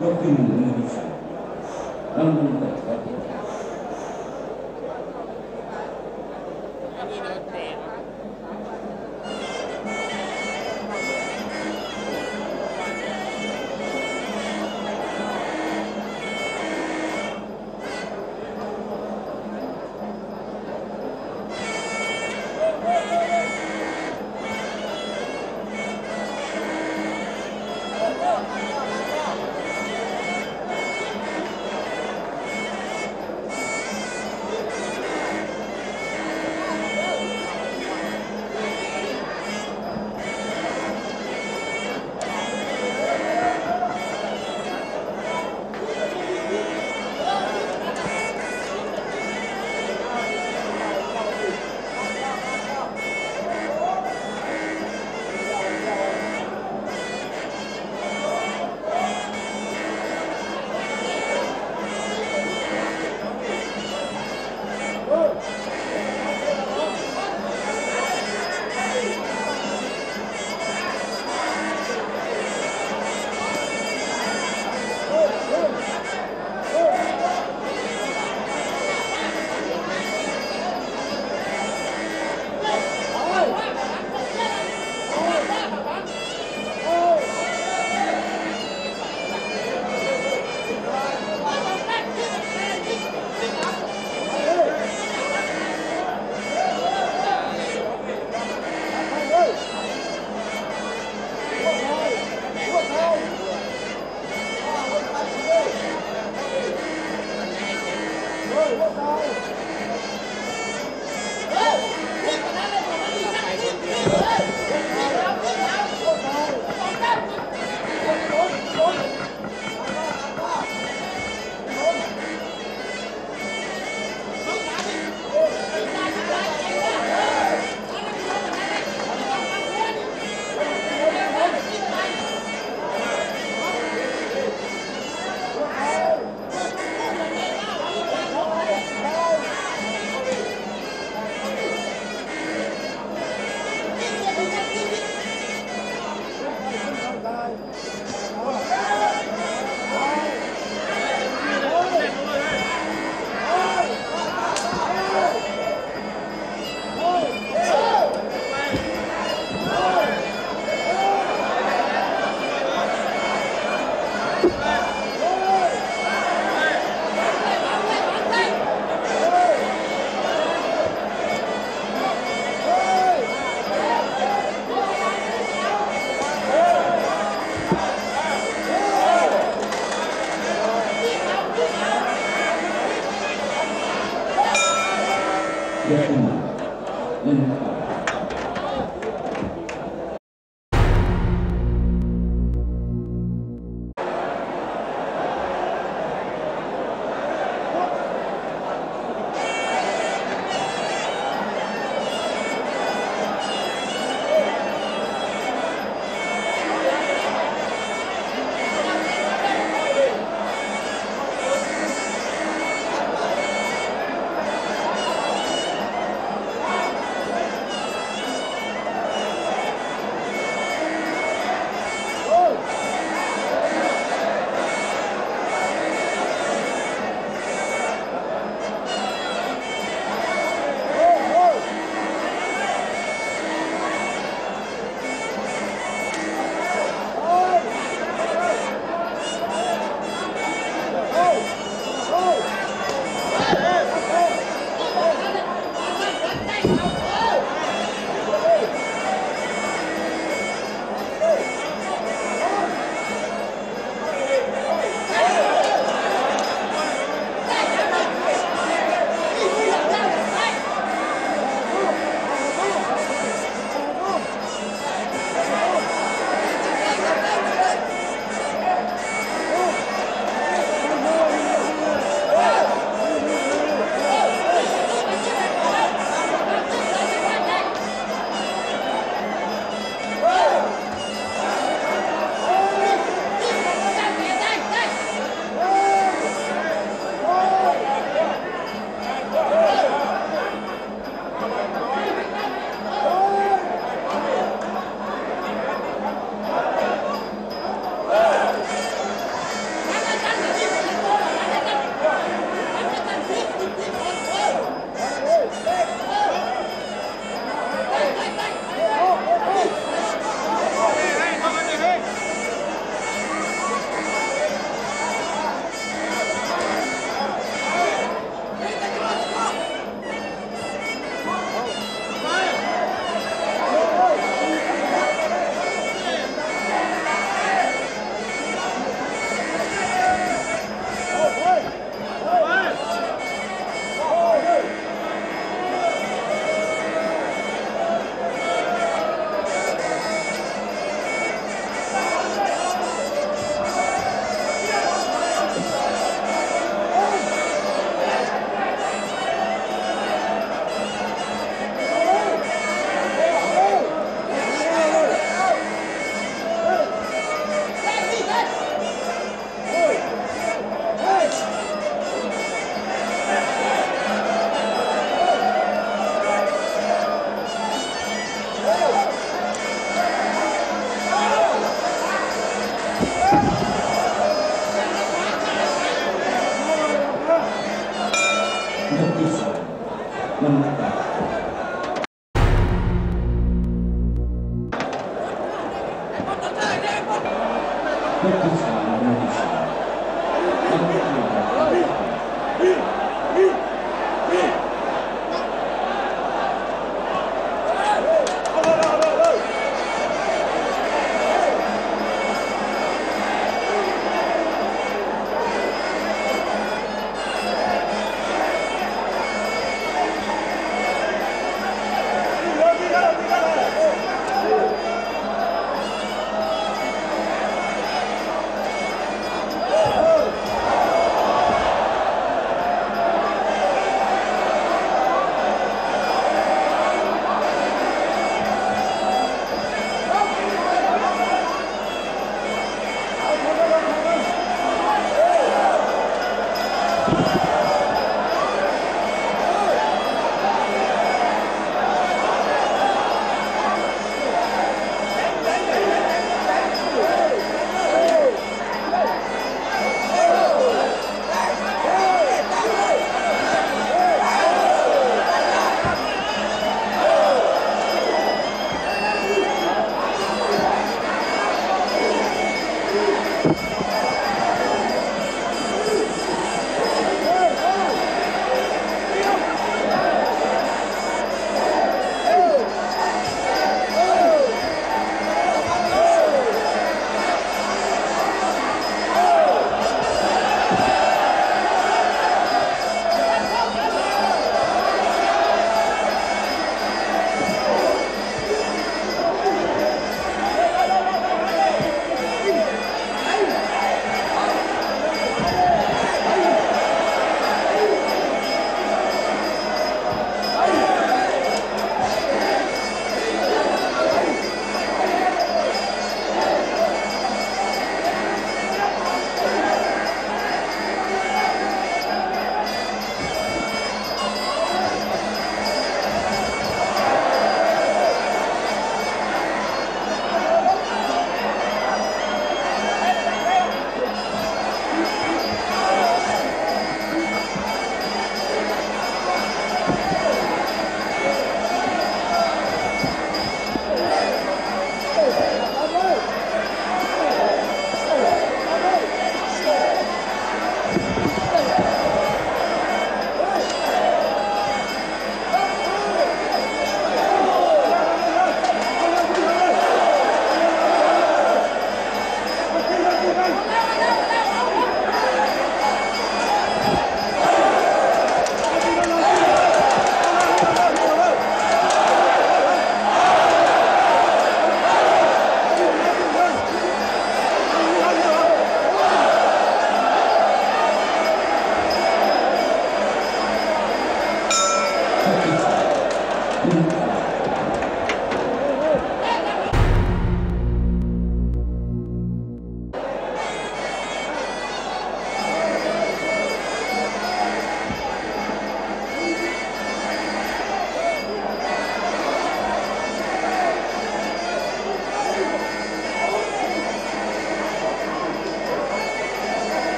6人の運営者、南部の ยก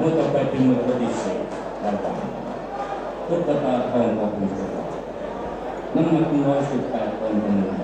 เมื่อต่อไปเป็นเมืองปฏิเสธระหว่างๆพุทธตาทองของคุณสมบัติน้ำหนักร้อยสิบแปดปอนด์เป็นหนึ่ง